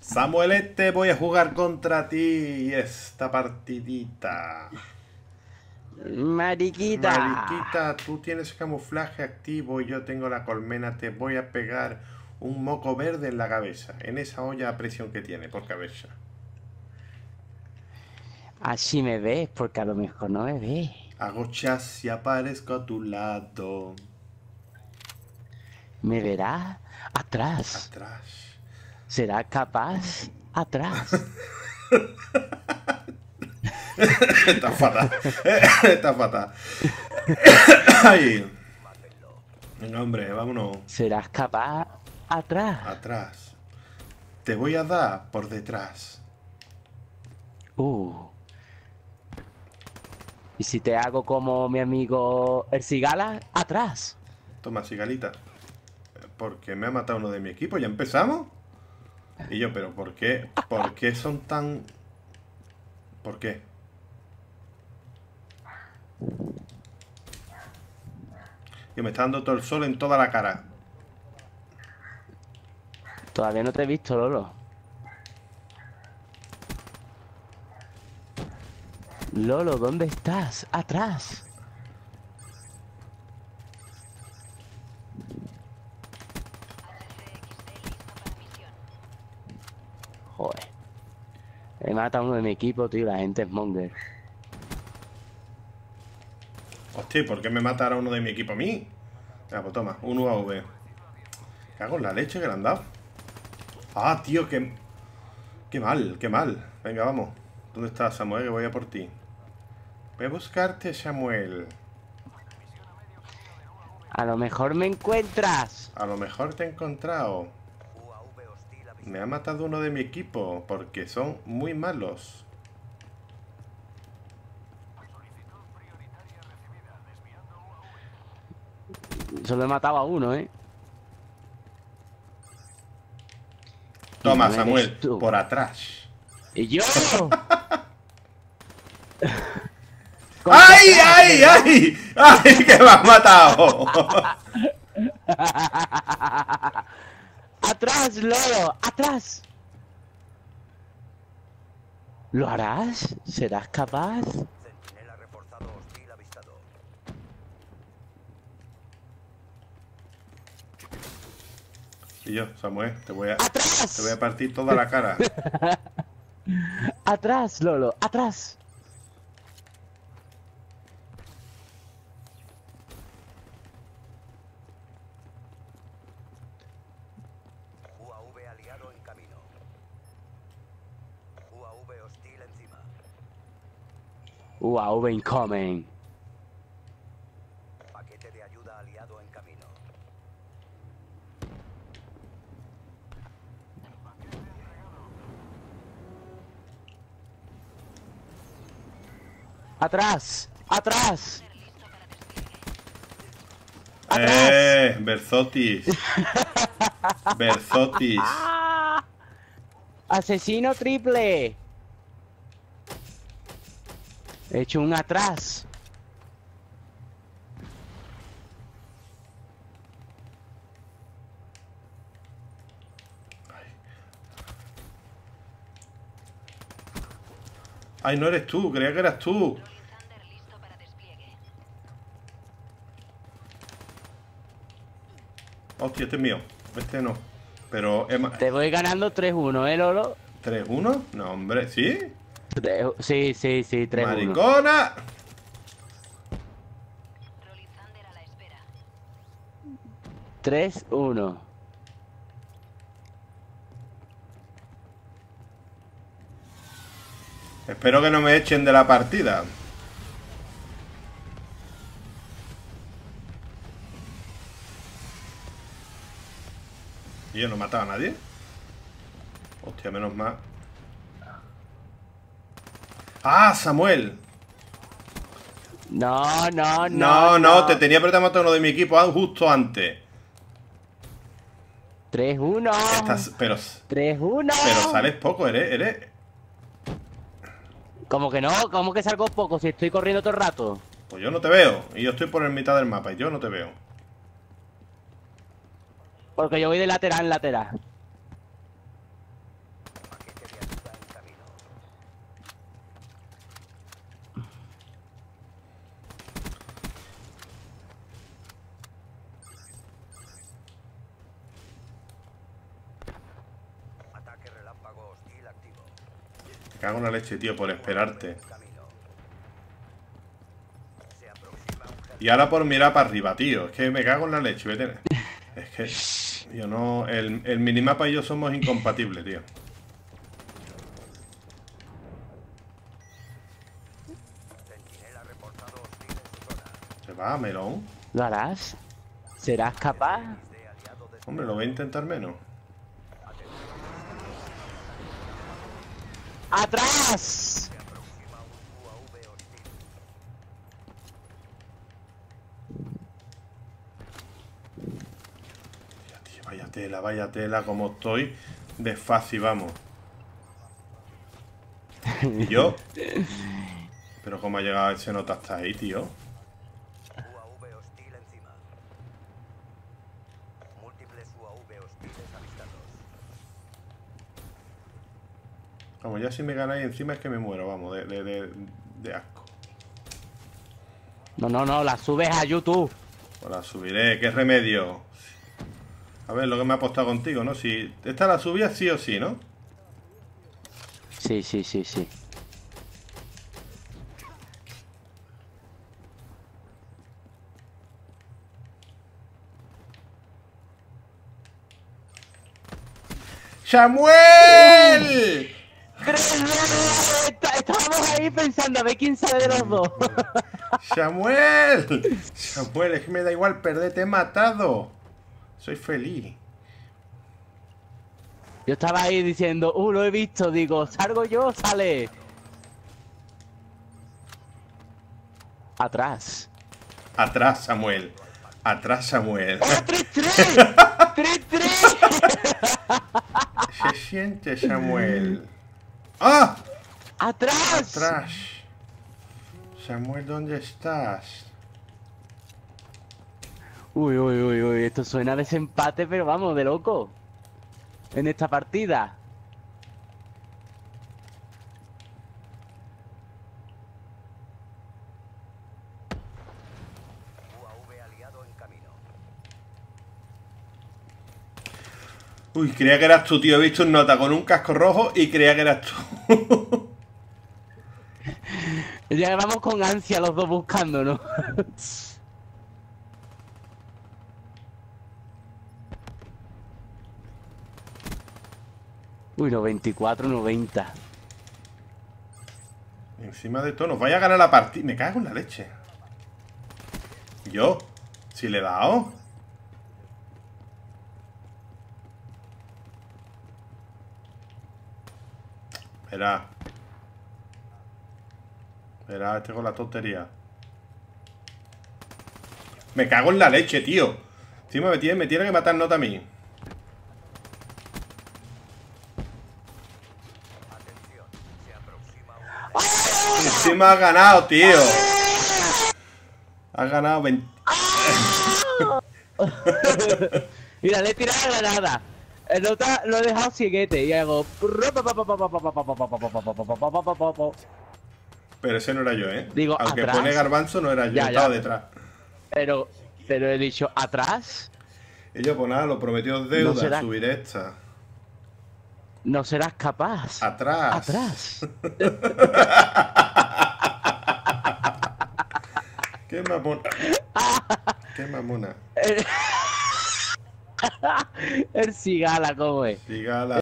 Samuelete, voy a jugar contra ti esta partidita. Mariquita. Mariquita, tú tienes camuflaje activo y yo tengo la colmena. Te voy a pegar un moco verde en la cabeza. En esa olla a presión que tiene por cabeza. Así me ves, porque a lo mejor no me ves. Hago chas y aparezco a tu lado. ¿Me verás? Atrás. Atrás. ¿Será capaz? Atrás. Está fatal. Está fatal. Ahí. Venga, hombre, vámonos. ¿Serás capaz? Atrás. Atrás. Te voy a dar por detrás. Uh. ¿Y si te hago como mi amigo el Cigala? Atrás. Toma, cigalita. Porque me ha matado uno de mi equipo. ¿Ya empezamos? Y yo, pero ¿por qué? ¿Por qué son tan...? ¿Por qué? Que me está dando todo el sol en toda la cara. Todavía no te he visto, Lolo. Lolo, ¿dónde estás? Atrás. Joder. He matado a uno de mi equipo, tío. La gente es monger. Hostia, ¿por qué me matará uno de mi equipo a mí? Ya, pues toma, un UAV. Cago en la leche que le han dado. Ah, tío, qué... Qué mal, qué mal. Venga, vamos. ¿Dónde estás, Samuel? Que voy a por ti. Voy a buscarte, Samuel. A lo mejor me encuentras. A lo mejor te he encontrado. Me ha matado uno de mi equipo porque son muy malos. Solo he matado a uno, ¿eh? Toma, no Samuel, por atrás. ¿Y yo? ¡Ay, ay, ay! ¡Ay, que me has matado! ¡Atrás, Lolo! ¡Atrás! ¿Lo harás? ¿Serás capaz? Centinela reforzado hostil avistado. Y yo, Samuel, te voy a, ¡Atrás! te voy a partir toda la cara. ¡Atrás, Lolo! ¡Atrás! UAV aliado en camino. UAV hostil encima. UAV incoming. Paquete de ayuda aliado en camino. ¡Atrás! ¡Atrás! ¡Eh! Berzotis. Berzotis. ¡Ah! ¡Asesino triple! He hecho un atrás. Ay, no eres tú, creía que eras tú. Hostia, este es mío. Este no. Pero Te voy ganando 3-1, ¿eh, Lolo? ¿3-1? No, hombre, ¿sí? Tres- Sí, sí, sí, 3-1. ¡Maricona! Rolly Thunder a la espera. 3-1. Espero que no me echen de la partida. Y yo no mataba a nadie. Hostia, menos mal. ¡Ah, Samuel! No, no, no. No, no, te tenía ha matado uno de mi equipo ah, justo antes. 3-1. Estás, pero, 3-1. pero sales poco, eres, eres. ¿Cómo que no? ¿Cómo que salgo poco si estoy corriendo todo el rato? Pues yo no te veo. Y yo estoy por el mitad del mapa y yo no te veo. Porque yo voy de lateral en lateral. Cago en la leche, tío, por esperarte. Y ahora por mirar para arriba, tío. Es que me cago en la leche. vete. Es que. Yo no. El, el minimapa y yo somos incompatibles, tío. Se va, melón. ¿Lo harás? ¿Serás capaz? Hombre, lo voy a intentar menos. ¡Atrás! aproxima un UAV hostil. Ya, tío, vaya tela, vaya tela, como estoy de fácil, vamos. ¿Y yo? Pero cómo ha llegado ese nota hasta ahí, tío. UAV hostil encima. Múltiples UAV hostiles avistados. Vamos, ya si me ganáis encima es que me muero, vamos, de, de, de, de asco. No, no, no, la subes a YouTube. Pues la subiré, qué remedio. A ver, lo que me ha apostado contigo, ¿no? Si esta la subía sí o sí, ¿no? Sí, sí, sí, sí. ¡Samuel! Está- Estábamos ahí pensando a ver quién sale de los dos. ¡Samuel! Samuel, es que me da igual perder, te he matado. Soy feliz. Yo estaba ahí diciendo, uh, lo he visto, digo, salgo yo, sale. Atrás. Atrás, Samuel. Atrás, Samuel. ¡Oh, 3-3! ¡3-3! Se siente, Samuel. ¡Ah! ¡Atrás! Atrás. Samuel, ¿dónde estás? Uy, uy, uy, uy, esto suena a desempate, pero vamos, de loco. En esta partida. UAV aliado en camino. Uy, creía que eras tú, tío. He visto un nota con un casco rojo y creía que eras tú. Ya vamos con ansia los dos buscando, ¿no? Uy, 94, 90. Encima de todo, nos vaya a ganar la partida. Me cago en la leche. ¿Yo? ¿Si le he dado? Espera. Espera, este con la tontería. Me cago en la leche, tío. Encima me tiene, me tiene que matar nota a mí. Encima has ganado, tío. Has ganado 20. Mira, le he tirado la granada. El nota lo he dejado cieguete y hago. Pero ese no era yo, ¿eh? Digo, Aunque atrás. pone garbanzo, no era yo, Ya, ya. estaba detrás. Pero, pero he dicho atrás. Y yo, pues nada, lo prometió deuda, será- subiré esta. No serás capaz. Atrás. Atrás. Qué mamona. Qué mamona. El cigala, ¿cómo es? Cigala.